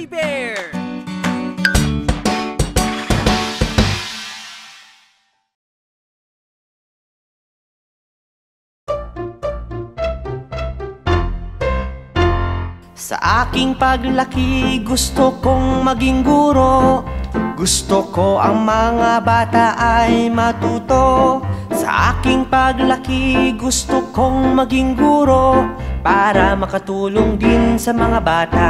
Fuzzy Bear! Sa aking paglaki gusto kong maging guro. Gusto ko ang mga bata ay matuto. Sa aking paglaki gusto kong maging guro Para makatulong din sa mga bata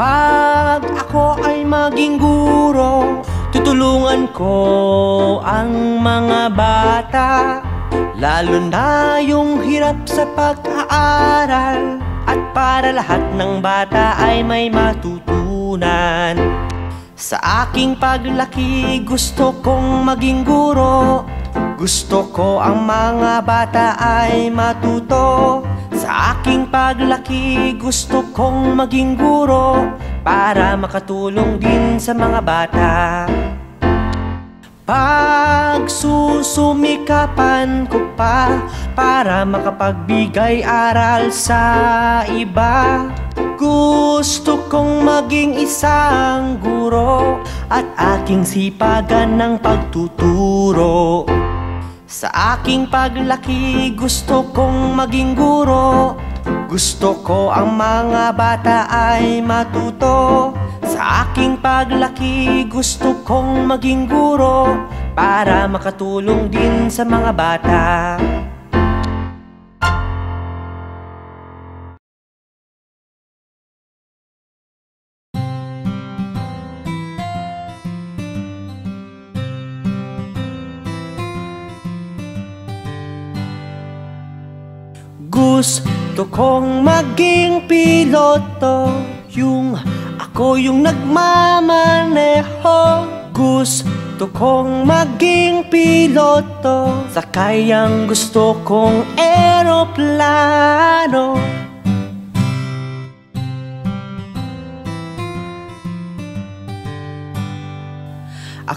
Pag ako ay maging guro Tutulungan ko ang mga bata Lalo na yung hirap sa pag-aaral At para lahat ng bata ay may matutunan. Sa aking paglaki gusto kong maging guro. Gusto ko ang mga bata ay matuto Sa aking paglaki gusto kong maging guro Para makatulong din sa mga bata. Pagsusumikapan ko pa Para makapagbigay aral sa iba. Gusto kong maging isang guro At aking sipagan ng pagtuturo Sa aking paglaki gusto kong maging guro. Gusto ko ang mga bata ay matuto. Sa aking paglaki gusto kong maging guro. Para makatulong din sa mga bata Gusto kong maging piloto. Yung ako yung nagmamaneho. Gusto kong maging piloto. Sakay ang gusto kong eroplano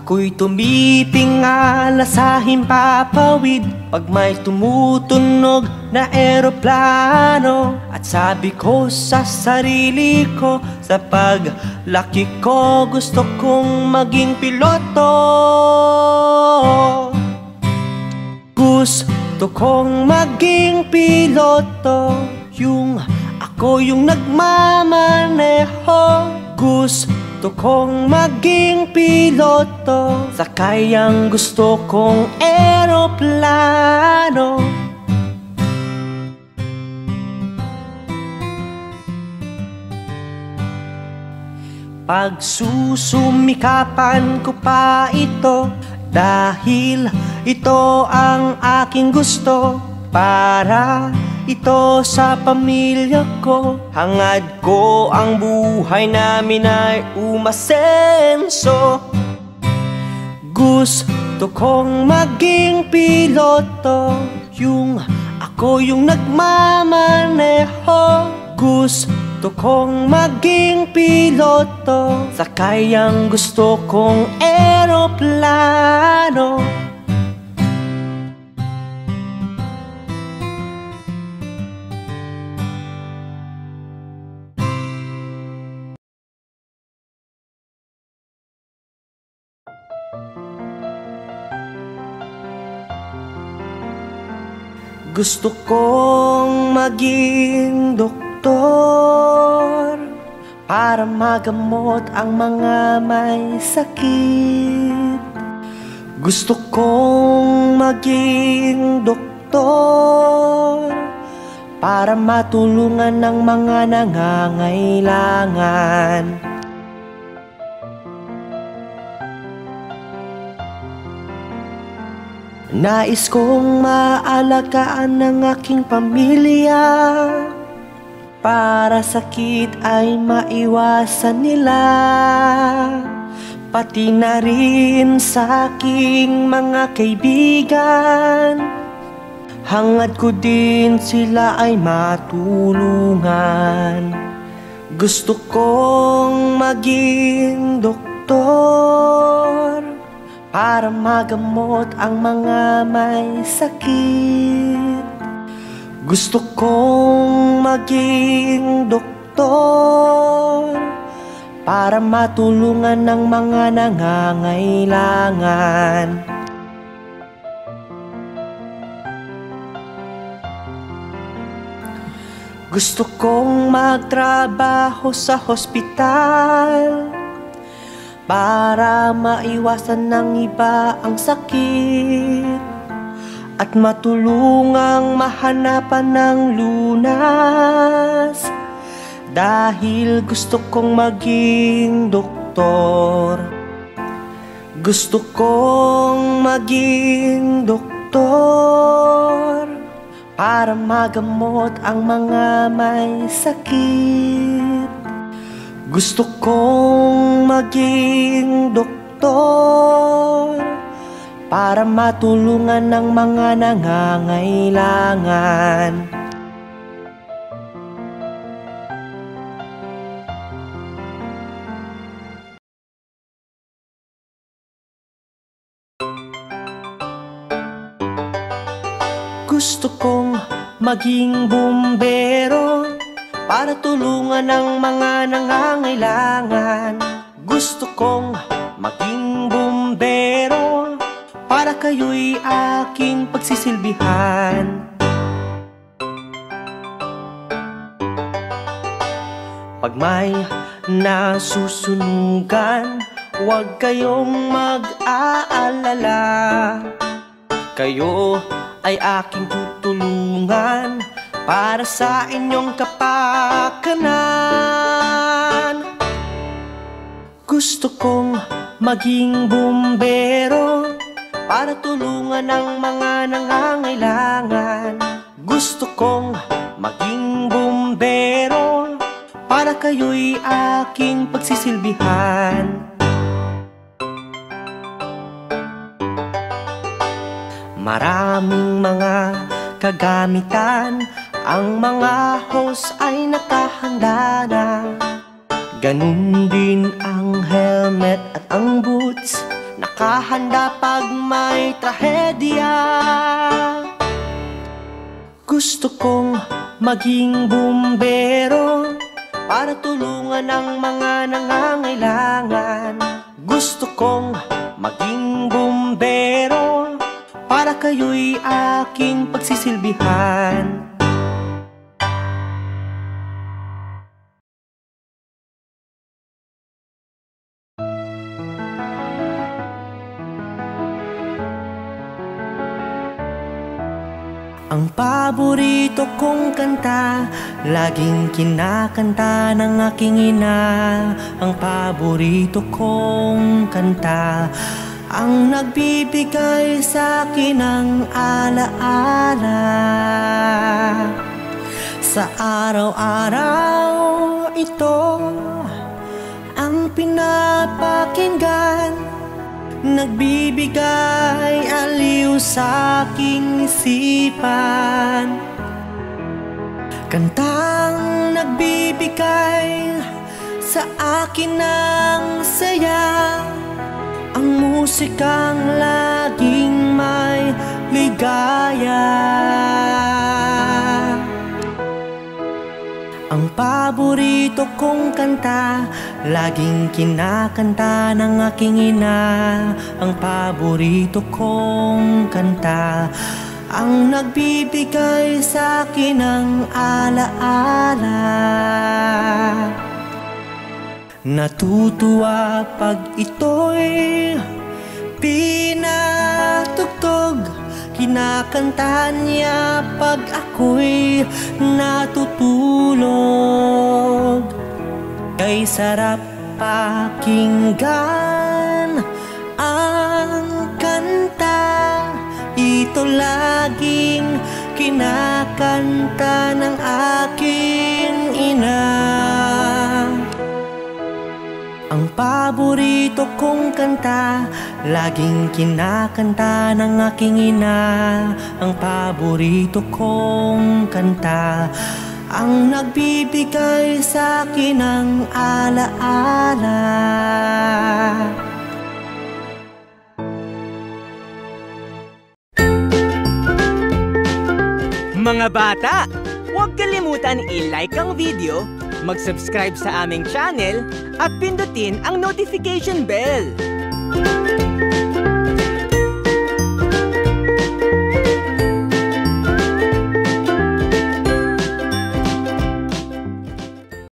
Ako'y tumitingala sa himpapawid Pag may tumutunog na eroplano. At sabi ko sa sarili ko Sa paglaki ko gusto kong maging piloto. Gusto kong maging piloto Yung ako yung nagmamaneho. Gusto kong maging piloto Sakay ang gusto kong eroplano. Pagsusumikapan ko pa ito Dahil ito ang aking gusto Para ito sa pamilya ko. Hangad ko ang buhay namin ay umasenso. Gusto kong maging piloto. Yung ako yung nagmamaneho. Gusto kong maging piloto. Sakay ang gusto kong eroplano Gusto kong maging doktor Para magamot ang mga may sakit. Gusto kong maging doktor Para matulungan ng mga nangangailangan Nais kong maalagaan ng aking pamilya. Para sakit ay maiwasan nila. Pati na rin sa aking mga kaibigan. Hangad ko din sila ay matulungan. Gusto kong maging doktor para magamot ang mga may sakit. Gusto kong maging doktor Para matulungan ng mga nangangailangan. Gusto kong magtrabaho sa hospital Para maiwasan ng iba ang sakit At matulungang mahanapan ng lunas. Dahil gusto kong maging doktor. Gusto kong maging doktor. Para magamot ang mga may sakit Gusto kong maging doktor Para matulungan ng mga nangangailangan. Gusto kong maging bumbero Para tulungan ang mga nangangailangan. Gusto kong maging bumbero Para kayo'y aking pagsisilbihan. Pag may nasusunugan Huwag kayong mag-aalala. Kayo ay aking tutulungan para sa inyong kapakanan. Gusto kong maging bumbero para tulungan ang mga nangangailangan. Gusto kong maging bumbero para kayo'y aking pagsisilbihan. Maraming mga kagamitan Ang mga host ay nakahanda na. Ganun din ang helmet at ang boots. Nakahanda pag may trahedya. Gusto kong maging bumbero Para tulungan ang mga nangangailangan. Gusto kong maging bumbero para kayo'y aking pagsisilbihan Ang paborito kong kanta Laging kinakanta ng aking ina. Ang paborito kong kanta ang nagbibigay sa akin ng alaala. Sa araw-araw ito ang pinapakinggan Nagbibigay aliw sa aking isipan. Kantang nagbibigay sa akin ng saya. Ang musikang laging may ligaya paborito kong kanta. Laging kinakanta ng aking ina. Ang paborito kong kanta. Ang nagbibigay sa akin ng alaala. Natutuwa pag ito'y pinatugtog Kinakanta niya pag ako'y natutulog. Kay sarap pakinggan ang kanta. Ito laging kinakanta ng aking ina ang paborito kong kanta Laging kinakanta ng aking ina. Ang paborito kong kanta Ang nagbibigay sa akin ng alaala. Mga bata, huwag kalimutan i-like ang video mag-subscribe sa aming channel at pindutin ang notification bell.